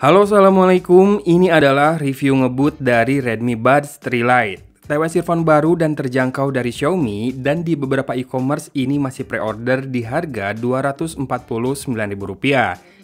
Halo Assalamualaikum, ini adalah review ngebut dari Redmi Buds 3 Lite TWS earphone baru dan terjangkau dari Xiaomi dan di beberapa e-commerce ini masih pre-order di harga Rp249.000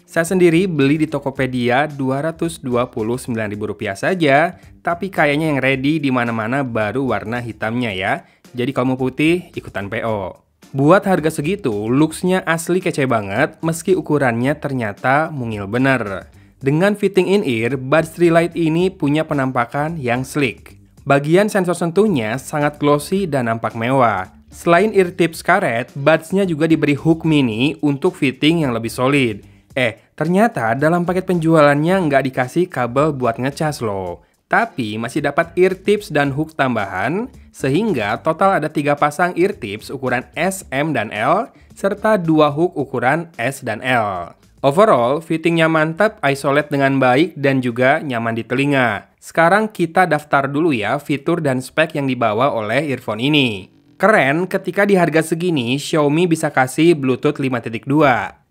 Saya sendiri beli di Tokopedia Rp229.000 saja Tapi kayaknya yang ready di mana-mana baru warna hitamnya ya Jadi kalau mau putih, ikutan PO Buat harga segitu, looksnya asli kece banget meski ukurannya ternyata mungil bener dengan fitting in-ear, Buds 3 Lite ini punya penampakan yang sleek. Bagian sensor sentuhnya sangat glossy dan nampak mewah. Selain ear tips karet, buds-nya juga diberi hook mini untuk fitting yang lebih solid. Eh, ternyata dalam paket penjualannya nggak dikasih kabel buat ngecas loh. Tapi masih dapat ear tips dan hook tambahan, sehingga total ada tiga pasang ear tips ukuran S, M, dan L, serta dua hook ukuran S dan L. Overall, fittingnya mantap, isolate dengan baik, dan juga nyaman di telinga. Sekarang kita daftar dulu ya fitur dan spek yang dibawa oleh earphone ini. Keren ketika di harga segini Xiaomi bisa kasih Bluetooth 5.2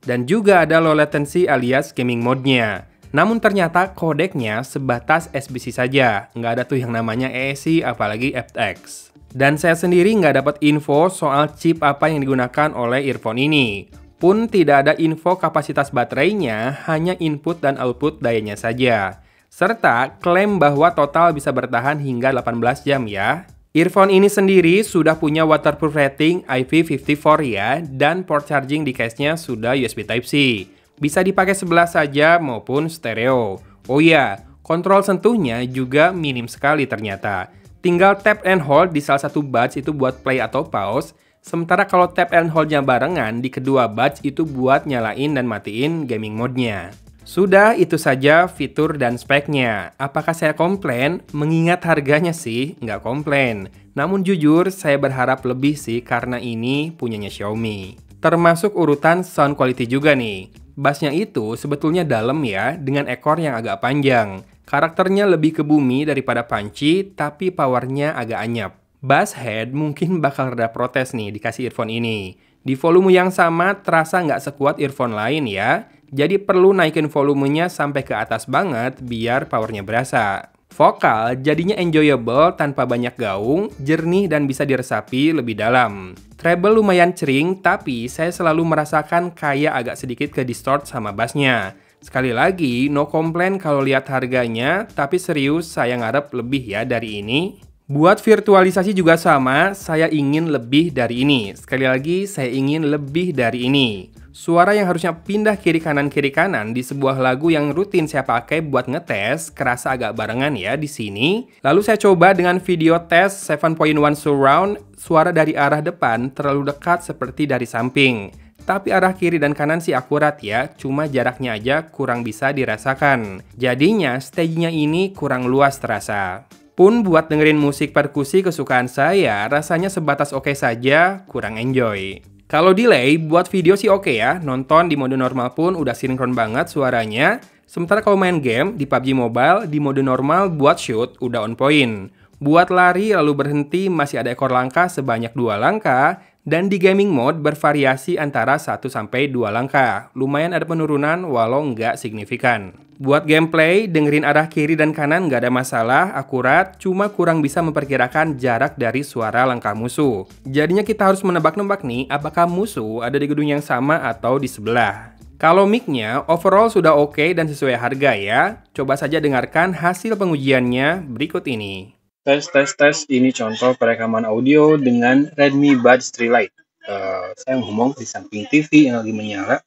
dan juga ada low latency alias gaming mode-nya. Namun ternyata kodeknya sebatas SBC saja, nggak ada tuh yang namanya ESC apalagi FX. Dan saya sendiri nggak dapat info soal chip apa yang digunakan oleh earphone ini pun tidak ada info kapasitas baterainya, hanya input dan output dayanya saja. Serta klaim bahwa total bisa bertahan hingga 18 jam ya. Earphone ini sendiri sudah punya waterproof rating IP54 ya, dan port charging di case-nya sudah USB Type-C. Bisa dipakai sebelah saja maupun stereo. Oh iya, kontrol sentuhnya juga minim sekali ternyata. Tinggal tap and hold di salah satu buds itu buat play atau pause, Sementara kalau tap and hold-nya barengan di kedua buds itu buat nyalain dan matiin gaming mode-nya. Sudah itu saja fitur dan speknya. Apakah saya komplain? Mengingat harganya sih, nggak komplain. Namun jujur, saya berharap lebih sih karena ini punyanya Xiaomi. Termasuk urutan sound quality juga nih. Bassnya itu sebetulnya dalam ya, dengan ekor yang agak panjang. Karakternya lebih ke bumi daripada panci, tapi powernya agak anyap. Basshead mungkin bakal rada protes nih dikasih earphone ini. Di volume yang sama terasa nggak sekuat earphone lain ya, jadi perlu naikin volumenya sampai ke atas banget biar powernya berasa. Vokal jadinya enjoyable tanpa banyak gaung, jernih dan bisa diresapi lebih dalam. Treble lumayan cering, tapi saya selalu merasakan kayak agak sedikit ke distort sama bassnya. Sekali lagi, no komplain kalau lihat harganya, tapi serius saya ngarep lebih ya dari ini. Buat virtualisasi juga sama, saya ingin lebih dari ini. Sekali lagi, saya ingin lebih dari ini. Suara yang harusnya pindah kiri kanan kiri kanan di sebuah lagu yang rutin saya pakai buat ngetes kerasa agak barengan ya di sini. Lalu saya coba dengan video tes 7.1 surround, suara dari arah depan terlalu dekat seperti dari samping. Tapi arah kiri dan kanan sih akurat ya, cuma jaraknya aja kurang bisa dirasakan. Jadinya stage-nya ini kurang luas terasa. Pun buat dengerin musik perkusi kesukaan saya, rasanya sebatas oke okay saja, kurang enjoy. Kalau delay, buat video sih oke ya, nonton di mode normal pun udah sinkron banget suaranya. Sementara kalau main game di PUBG Mobile, di mode normal buat shoot udah on point. Buat lari lalu berhenti masih ada ekor langkah sebanyak dua langkah, dan di gaming mode bervariasi antara 1 sampai 2 langkah. Lumayan ada penurunan walau nggak signifikan. Buat gameplay, dengerin arah kiri dan kanan nggak ada masalah, akurat, cuma kurang bisa memperkirakan jarak dari suara langkah musuh. Jadinya kita harus menebak-nebak nih, apakah musuh ada di gedung yang sama atau di sebelah. Kalau mic-nya overall sudah oke okay dan sesuai harga ya. Coba saja dengarkan hasil pengujiannya berikut ini. Tes, tes, tes. Ini contoh perekaman audio dengan Redmi Buds 3 Lite. Uh, saya ngomong di samping TV yang lagi menyala.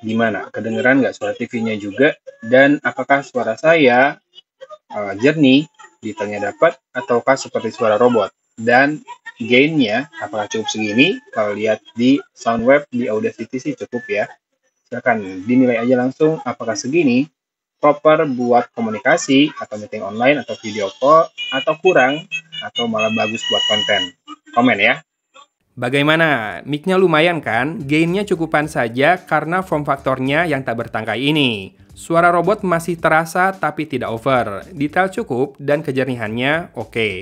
Gimana? Kedengeran nggak suara TV-nya juga? Dan apakah suara saya uh, jernih, detailnya dapat, ataukah seperti suara robot? Dan gain-nya apakah cukup segini? Kalau lihat di Soundweb di Audacity sih cukup ya. Silakan dinilai aja langsung apakah segini proper buat komunikasi atau meeting online atau video call atau kurang atau malah bagus buat konten. Komen ya. Bagaimana? Mic-nya lumayan kan? Gain-nya cukupan saja karena form faktornya yang tak bertangkai ini. Suara robot masih terasa tapi tidak over. Detail cukup dan kejernihannya oke. Okay.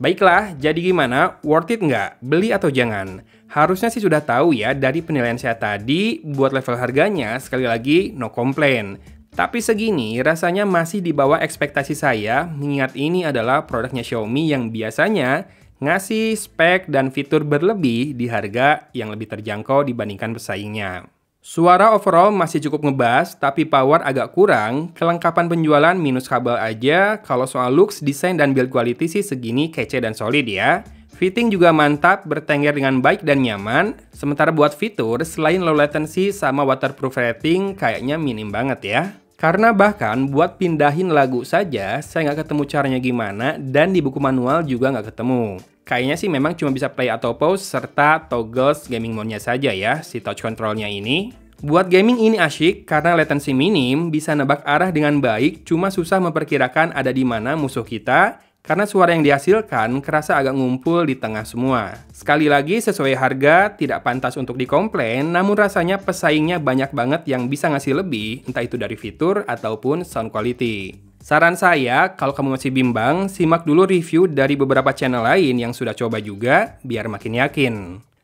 Baiklah, jadi gimana? Worth it nggak? Beli atau jangan? Harusnya sih sudah tahu ya dari penilaian saya tadi, buat level harganya sekali lagi no complain. Tapi segini rasanya masih di bawah ekspektasi saya, mengingat ini adalah produknya Xiaomi yang biasanya ngasih spek dan fitur berlebih di harga yang lebih terjangkau dibandingkan pesaingnya. Suara overall masih cukup ngebas, tapi power agak kurang. Kelengkapan penjualan minus kabel aja. Kalau soal looks, desain, dan build quality sih segini kece dan solid ya. Fitting juga mantap, bertengger dengan baik dan nyaman. Sementara buat fitur, selain low latency sama waterproof rating, kayaknya minim banget ya. Karena bahkan buat pindahin lagu saja, saya nggak ketemu caranya gimana, dan di buku manual juga nggak ketemu. Kayaknya sih memang cuma bisa play atau pause serta toggles gaming mode-nya saja ya, si touch control-nya ini. Buat gaming ini asyik karena latency minim, bisa nebak arah dengan baik, cuma susah memperkirakan ada di mana musuh kita, karena suara yang dihasilkan kerasa agak ngumpul di tengah semua. Sekali lagi, sesuai harga, tidak pantas untuk dikomplain, namun rasanya pesaingnya banyak banget yang bisa ngasih lebih, entah itu dari fitur ataupun sound quality. Saran saya, kalau kamu masih bimbang, simak dulu review dari beberapa channel lain yang sudah coba juga, biar makin yakin.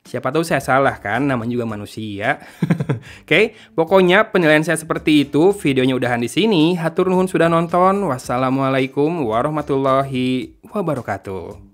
Siapa tahu saya salah kan, namanya juga manusia. Oke, okay? pokoknya penilaian saya seperti itu. Videonya udahan di sini. Hatur nuhun sudah nonton. Wassalamualaikum warahmatullahi wabarakatuh.